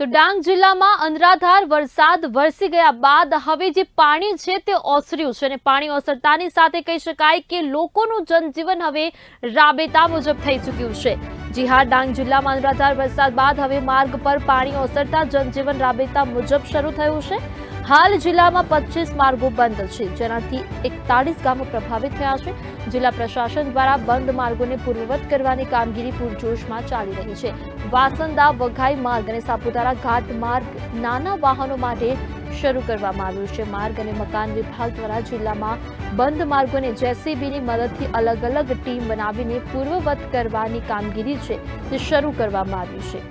તો ડાંગ જિલ્લામાં અનરાધાર વરસાદ વરસી ગયા બાદ હવે જે પાણી છે તે ઓસર્યું છે અને પાણી ઓસરતાની સાથે કહી શકાય કે લોકોનું જનજીવન હવે રાબેતા મુજબ થઈ ચૂક્યું છે. જી હા ડાંગ જિલ્લામાં અનરાધાર વરસાદ બાદ હવે માર્ગ પર પાણી ઓસરતા જનજીવન રાબેતા મુજબ શરૂ થયું છે. હાલ જિલ્લામાં પચીસ માર્ગો બંધ છે, જેનાથી એકતાળીસ ગામો પ્રભાવિત થયા છે. જિલ્લા પ્રશાસન દ્વારા બંધ માર્ગોને પૂર્વવત કરવાની કામગીરી પૂરજોશમાં ચાલી રહી છે. વાસંદા, વઘાઈ માર્ગ અને સાપુતારા ઘાટ માર્ગ નાના વાહનો માટે શરૂ કરવામાં આવ્યું છે. માર્ગ અને મકાન વિભાગ દ્વારા જિલ્લામાં બંધ માર્ગોને જેસીબીની મદદથી અલગ અલગ ટીમ બનાવીને પૂર્વવત કરવાની કામગીરી છે, તે શરૂ કરવામાં આવી છે.